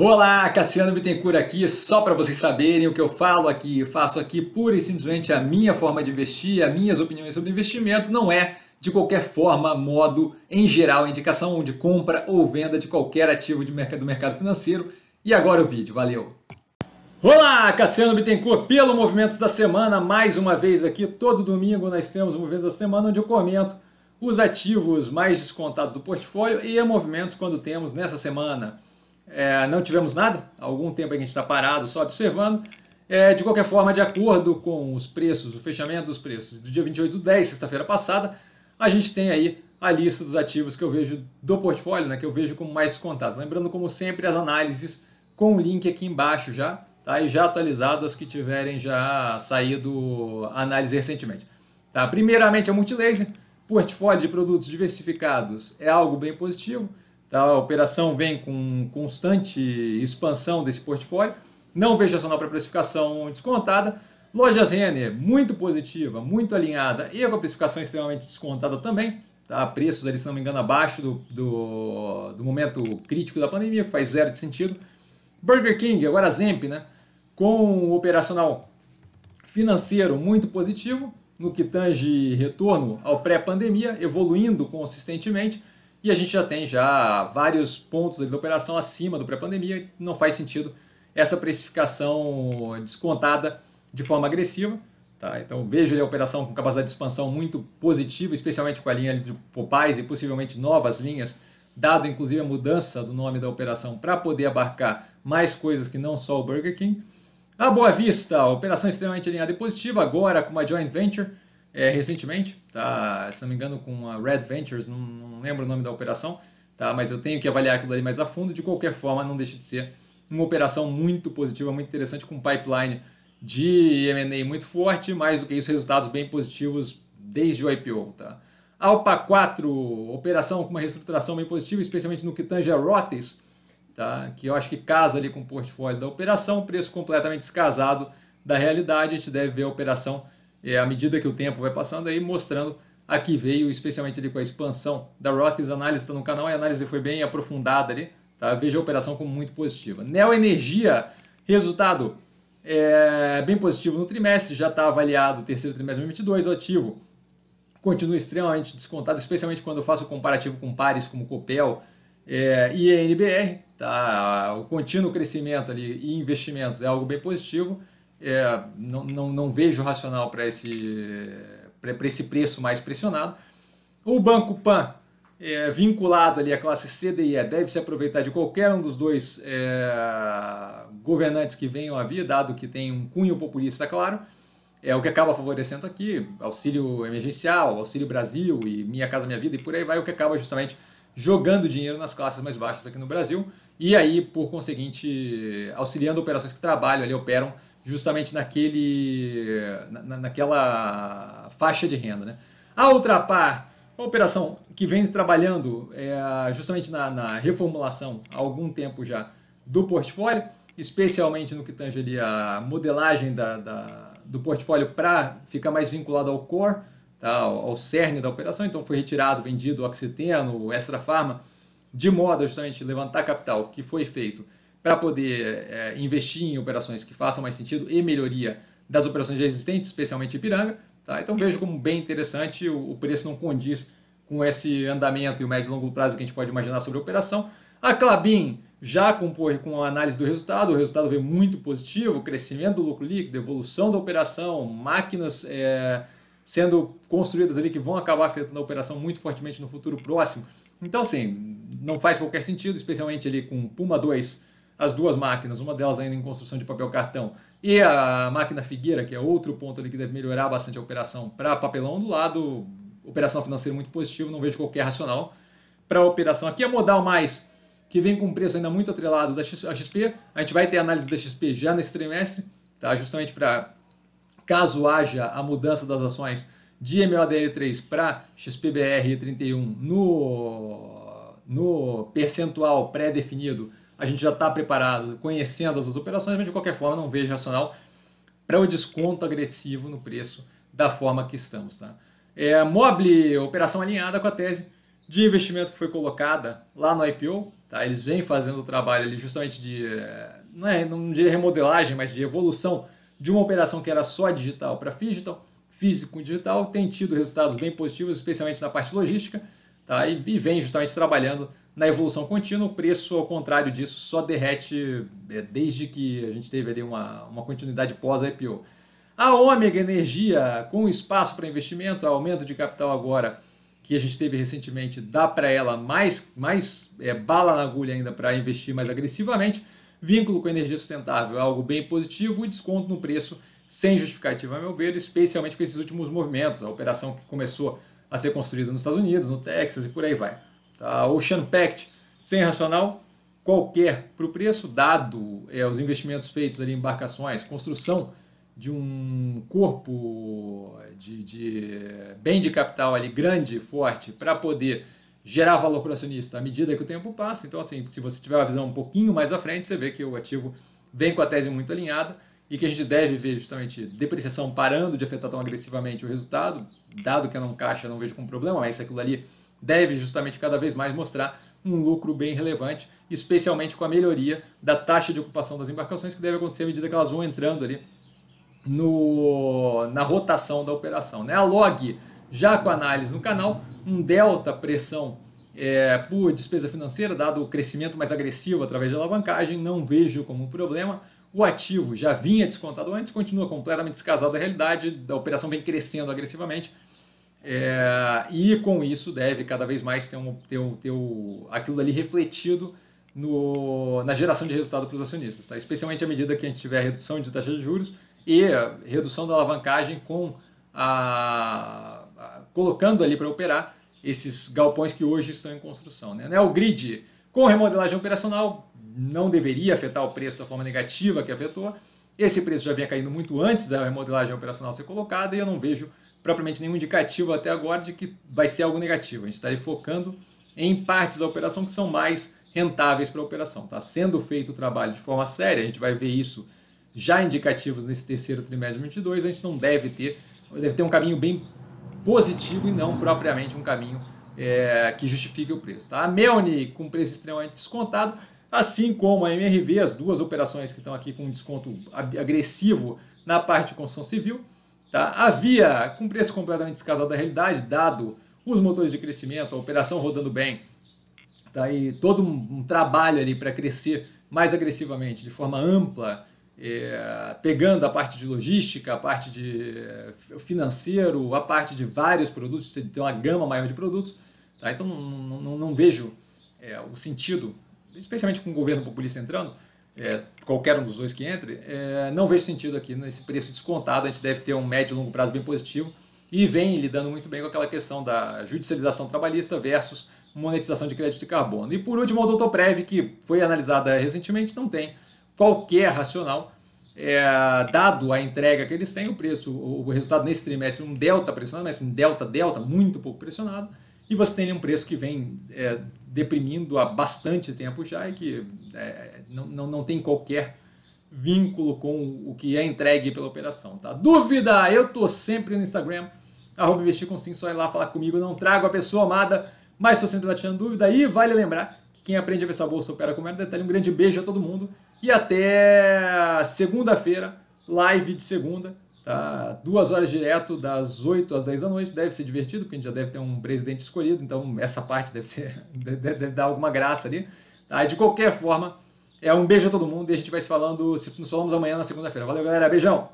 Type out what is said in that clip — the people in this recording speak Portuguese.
Olá, Cassiano Bittencourt aqui, só para vocês saberem o que eu falo aqui, faço aqui pura e simplesmente a minha forma de investir, as minhas opiniões sobre investimento, não é de qualquer forma, modo, em geral, indicação de compra ou venda de qualquer ativo de mercado, do mercado financeiro. E agora o vídeo, valeu! Olá, Cassiano Bittencourt, pelo Movimentos da Semana, mais uma vez aqui, todo domingo nós temos o Movimento da Semana, onde eu comento os ativos mais descontados do portfólio e movimentos quando temos nessa semana é, não tivemos nada, há algum tempo a gente está parado só observando. É, de qualquer forma, de acordo com os preços, o fechamento dos preços do dia 28 do 10, sexta-feira passada, a gente tem aí a lista dos ativos que eu vejo do portfólio, né, que eu vejo como mais contados. Lembrando, como sempre, as análises com o link aqui embaixo já, tá? e já atualizado as que tiverem já saído análise recentemente. Tá? Primeiramente, a Multilaser, portfólio de produtos diversificados é algo bem positivo. Tá? A operação vem com constante expansão desse portfólio. Não vejo racional para precificação descontada. Lojas Renner, muito positiva, muito alinhada e com a precificação extremamente descontada também. Tá? Preços ali, se não me engano, abaixo do, do, do momento crítico da pandemia, que faz zero de sentido. Burger King, agora Zemp, né? com operacional financeiro muito positivo, no que tange retorno ao pré-pandemia, evoluindo consistentemente e a gente já tem já vários pontos da operação acima do pré-pandemia, não faz sentido essa precificação descontada de forma agressiva. Tá? Então vejo a operação com capacidade de expansão muito positiva, especialmente com a linha de Popais e possivelmente novas linhas, dado inclusive a mudança do nome da operação para poder abarcar mais coisas que não só o Burger King. A Boa Vista, operação extremamente alinhada e positiva, agora com uma joint venture é, recentemente, tá? se não me engano com a Red Ventures, não, não, lembro o nome da operação, tá? mas eu tenho que avaliar aquilo ali mais a fundo. De qualquer forma, não deixa de ser uma operação muito positiva, muito interessante, com um pipeline de M&A muito forte, mais do que isso, resultados bem positivos desde o IPO. Tá? Alpa 4, operação com uma reestruturação bem positiva, especialmente no que tange a Rotes, tá? que eu acho que casa ali com o portfólio da operação, preço completamente descasado da realidade, a gente deve ver a operação é, à medida que o tempo vai passando aí, mostrando a que veio, especialmente ali com a expansão da Rockies. A análise está no canal, a análise foi bem aprofundada ali. Tá? Veja a operação como muito positiva. Neo Energia, resultado é, bem positivo no trimestre, já está avaliado o terceiro trimestre de 2022, o ativo continua extremamente descontado, especialmente quando eu faço comparativo com pares como Copel é, e NBR. Tá? O contínuo crescimento ali e investimentos é algo bem positivo é, não, não, não vejo racional para esse, esse preço mais pressionado. O Banco Pan, é, vinculado ali à classe CDE, deve se aproveitar de qualquer um dos dois é, governantes que venham a vir, dado que tem um cunho populista, claro. É o que acaba favorecendo aqui, auxílio emergencial, auxílio Brasil e Minha Casa Minha Vida e por aí vai, o que acaba justamente jogando dinheiro nas classes mais baixas aqui no Brasil e aí, por conseguinte, auxiliando operações que trabalham ali, operam justamente naquele, na, naquela faixa de renda. Né? A Ultrapar, uma operação que vem trabalhando é, justamente na, na, reformulação há algum tempo já do portfólio, especialmente no que tange ali a modelagem da, da do portfólio para ficar mais vinculado ao core, tá, ao, ao cerne da operação. Então foi retirado, vendido o Oxiteno, o Extra Pharma, de modo justamente levantar capital que foi feito para poder é, investir em operações que façam mais sentido e melhoria das operações já existentes, especialmente Ipiranga. Tá? Então vejo como bem interessante, o, o preço não condiz com esse andamento e o médio e longo prazo que a gente pode imaginar sobre a operação. A Clabin já com, com a análise do resultado, o resultado veio muito positivo, crescimento do lucro líquido, evolução da operação, máquinas é, sendo construídas ali que vão acabar afetando a operação muito fortemente no futuro próximo. Então, assim, não faz qualquer sentido, especialmente ali com Puma 2 as duas máquinas, uma delas ainda em construção de papel cartão, e a máquina Figueira, que é outro ponto ali que deve melhorar bastante a operação para papelão, do lado, operação financeira muito positiva, não vejo qualquer racional para a operação. Aqui a Modal Mais, que vem com preço ainda muito atrelado da XP, a gente vai ter análise da XP já nesse trimestre, tá? justamente para, caso haja a mudança das ações de MODL3 para XPBR31 no, no percentual pré-definido a gente já está preparado, conhecendo as operações, mas de qualquer forma não vejo racional para o desconto agressivo no preço da forma que estamos. Tá? É, Mobile, operação alinhada com a tese de investimento que foi colocada lá no IPO, Tá? Eles vêm fazendo o trabalho ali justamente de, não é não de remodelagem, mas de evolução de uma operação que era só digital para digital, físico digital, tem tido resultados bem positivos, especialmente na parte logística, tá? e, e vem justamente trabalhando na evolução contínua. O preço, ao contrário disso, só derrete é, desde que a gente teve ali uma, uma continuidade pós-IPO. A Ômega Energia, com espaço para investimento, aumento de capital agora que a gente teve recentemente, dá para ela mais, mais é, bala na agulha ainda para investir mais agressivamente. Vínculo com energia sustentável é algo bem positivo e desconto no preço sem justificativa, a meu ver, especialmente com esses últimos movimentos, a operação que começou a ser construída nos Estados Unidos, no Texas e por aí vai. Tá? Ocean Pact, sem racional, qualquer para o preço, dado é, os investimentos feitos ali em embarcações, construção de um corpo de, de bem de capital ali grande, forte, para poder gerar valor para o acionista à medida que o tempo passa. Então, assim, se você tiver uma visão um pouquinho mais à frente, você vê que o ativo vem com a tese muito alinhada e que a gente deve ver justamente depreciação parando de afetar tão agressivamente o resultado, dado que eu não caixa, não vejo como problema, mas aquilo ali deve justamente cada vez mais mostrar um lucro bem relevante, especialmente com a melhoria da taxa de ocupação das embarcações, que deve acontecer à medida que elas vão entrando ali no, na rotação da operação. Né? A log, já com análise no canal, um delta pressão é, por despesa financeira, dado o crescimento mais agressivo através de alavancagem, não vejo como um problema. O ativo já vinha descontado antes, continua completamente descasado da realidade, a operação vem crescendo agressivamente. É, e com isso deve cada vez mais ter, um, ter, um, ter um, aquilo ali refletido no, na geração de resultado para os acionistas, tá? especialmente à medida que a gente tiver redução de taxa de juros e redução da alavancagem com a, a colocando ali para operar esses galpões que hoje estão em construção. Né? O grid com remodelagem operacional não deveria afetar o preço da forma negativa que afetou. Esse preço já vinha caindo muito antes da remodelagem operacional ser colocada e eu não vejo propriamente nenhum indicativo até agora de que vai ser algo negativo. A gente está focando em partes da operação que são mais rentáveis para a operação. Está sendo feito o trabalho de forma séria, a gente vai ver isso já indicativos nesse terceiro trimestre de 2022, a gente não deve ter, deve ter um caminho bem positivo e não propriamente um caminho é, que justifique o preço. Tá? A Melni com preço extremamente descontado, assim como a MRV, as duas operações que estão aqui com um desconto agressivo na parte de construção civil. Tá? A Via com preço completamente descasado da realidade, dado os motores de crescimento, a operação rodando bem, tá? e todo um, um trabalho ali para crescer mais agressivamente, de forma ampla, é, pegando a parte de logística, a parte de é, financeiro, a parte de vários produtos, você tem uma gama maior de produtos. Tá? Então não, não, não vejo é, o sentido, especialmente com o governo populista entrando, é, qualquer um dos dois que entre, é, não vejo sentido aqui nesse preço descontado. A gente deve ter um médio e longo prazo bem positivo e vem lidando muito bem com aquela questão da judicialização trabalhista versus monetização de crédito de carbono. E por último, a Odontoprev, que foi analisada recentemente, não tem qualquer racional, é, dado a entrega que eles têm, o preço, o, o resultado nesse trimestre, um delta pressionado, mas assim, delta, delta, muito pouco pressionado, e você tem um preço que vem é, deprimindo há bastante tempo já e que é, não, não, não tem qualquer vínculo com o que é entregue pela operação. Tá? Dúvida? Eu tô sempre no Instagram, arroba investir com sim, só ir lá falar comigo, não trago a pessoa amada, mas estou sempre lá tirando dúvida e vale lembrar que quem aprende a ver essa bolsa opera com mero detalhe. Um grande beijo a todo mundo e até segunda-feira, live de segunda, tá? Duas horas direto, das 8 às 10 da noite. Deve ser divertido, porque a gente já deve ter um presidente escolhido, então essa parte deve, ser, deve, deve dar alguma graça ali. Tá? De qualquer forma, é um beijo a todo mundo e a gente vai se falando, se nos falamos amanhã na segunda-feira. Valeu, galera. Beijão!